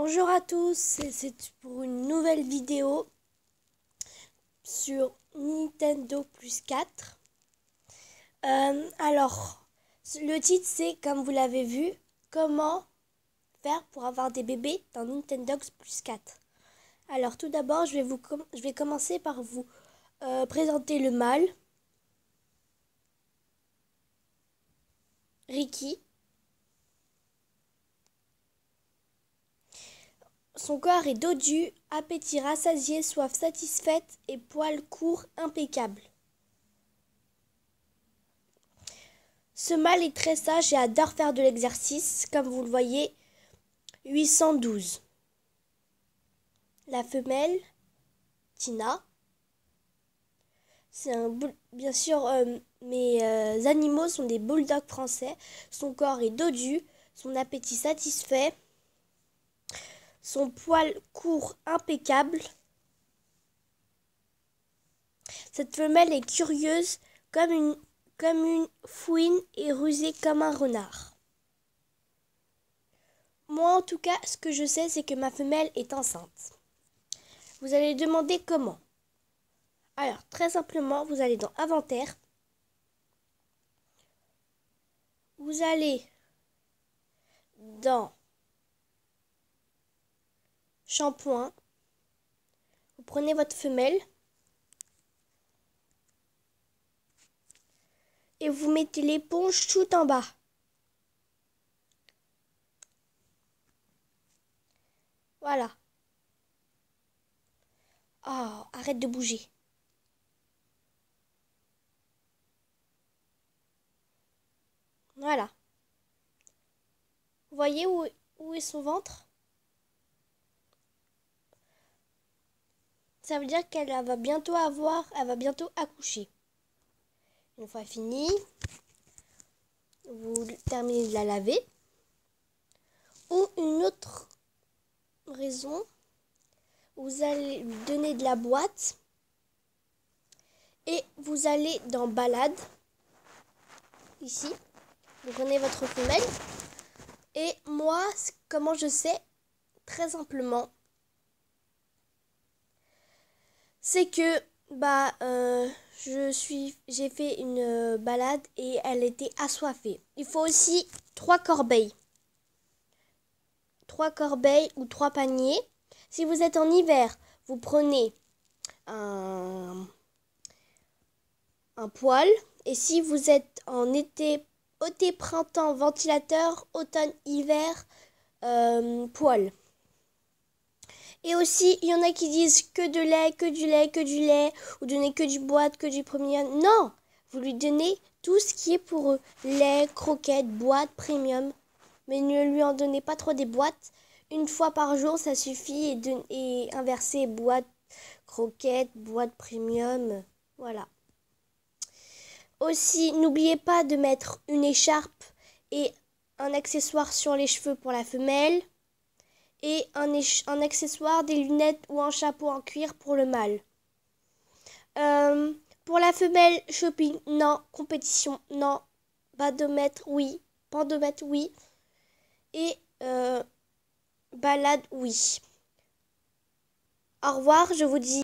Bonjour à tous, c'est pour une nouvelle vidéo sur Nintendo Plus 4. Euh, alors, le titre c'est, comme vous l'avez vu, comment faire pour avoir des bébés dans Nintendo Plus 4. Alors tout d'abord, je, vais vous je vais commencer par vous euh, présenter le mâle. Ricky. Son corps est dodu, appétit rassasié, soif satisfaite et poils courts impeccables. Ce mâle est très sage et adore faire de l'exercice, comme vous le voyez, 812. La femelle, Tina. Bien sûr, euh, mes euh, animaux sont des bulldogs français. Son corps est dodu, son appétit satisfait son poil court impeccable. Cette femelle est curieuse comme une, comme une fouine et rusée comme un renard. Moi, en tout cas, ce que je sais, c'est que ma femelle est enceinte. Vous allez demander comment. Alors, très simplement, vous allez dans Inventaire. Vous allez dans shampoing. Vous prenez votre femelle et vous mettez l'éponge tout en bas. Voilà. Oh, arrête de bouger. Voilà. Vous voyez où, où est son ventre? Ça veut dire qu'elle va bientôt avoir, elle va bientôt accoucher. Une fois fini, vous terminez de la laver. Ou une autre raison, vous allez lui donner de la boîte et vous allez dans balade. Ici, vous prenez votre femelle. Et moi, comment je sais? Très simplement, c'est que bah euh, je suis j'ai fait une euh, balade et elle était assoiffée. Il faut aussi trois corbeilles. Trois corbeilles ou trois paniers. Si vous êtes en hiver, vous prenez un, un poêle. Et si vous êtes en été, été, printemps, ventilateur, automne, hiver, euh, poêle. Et aussi, il y en a qui disent que de lait, que du lait, que du lait, ou donner que du boîte, que du premium. Non Vous lui donnez tout ce qui est pour eux. Lait, croquettes, boîte, premium. Mais ne lui en donnez pas trop des boîtes. Une fois par jour, ça suffit. Et, de, et inverser boîte, croquettes, boîte premium. Voilà. Aussi, n'oubliez pas de mettre une écharpe et un accessoire sur les cheveux pour la femelle et un, accessoire, des lunettes ou un chapeau en cuir pour le mâle. Euh, pour la femelle, shopping, non. Compétition, non. Badomètre, oui. Pandomètre, oui. Et euh, balade, oui. Au revoir, je vous dis.